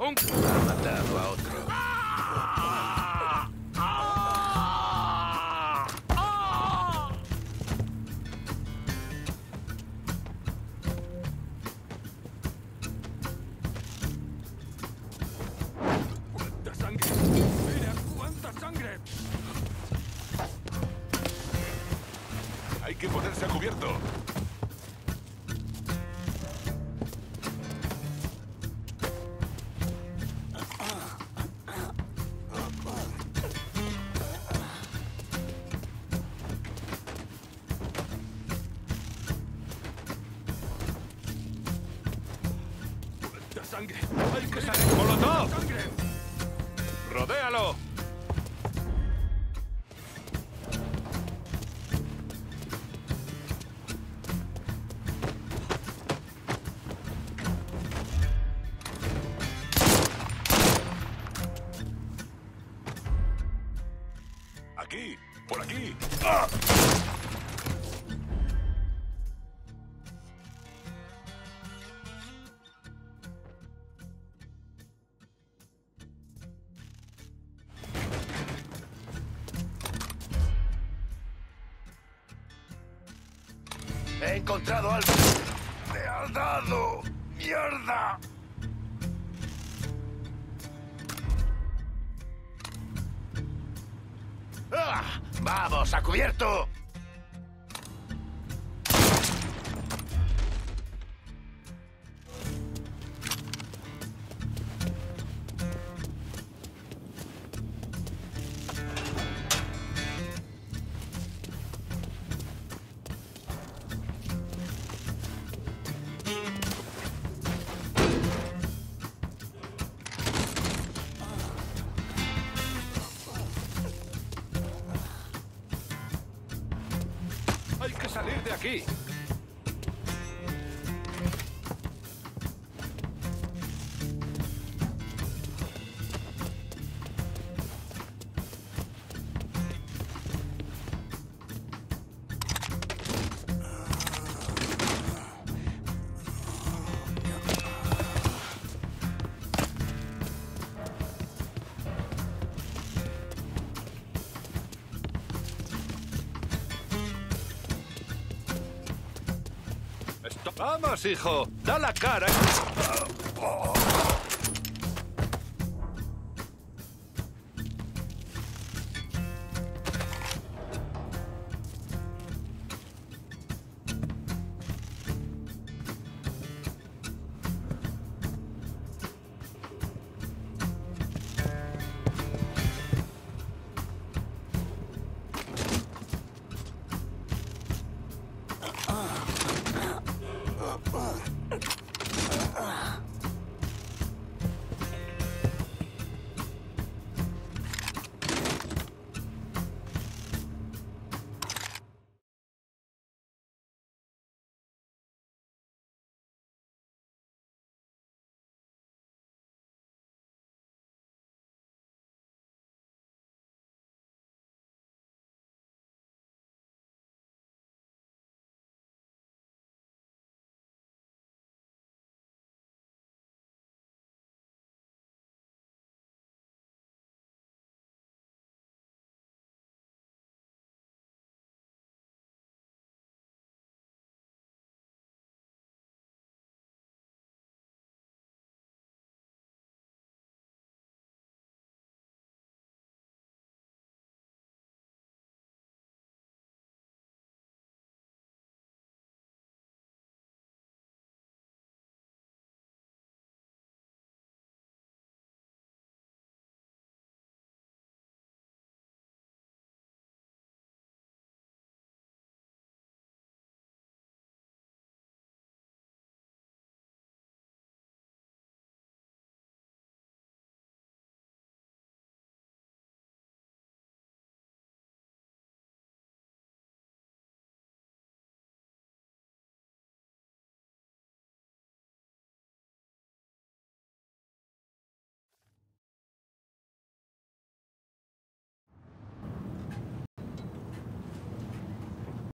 Un... Ha matado a otro. ¡Cuánta sangre! ¡Mira cuánta sangre! Hay que ponerse a cubierto. Sangre! ¡Hay que salir! ¡Molotov! ¡Rodéalo! Aquí, por aquí. ¡Ah! He encontrado algo. ¡Me has dado! ¡Mierda! ¡Ah! ¡Vamos, a cubierto! Salir de aquí! ¡Vamos, hijo! ¡Da la cara!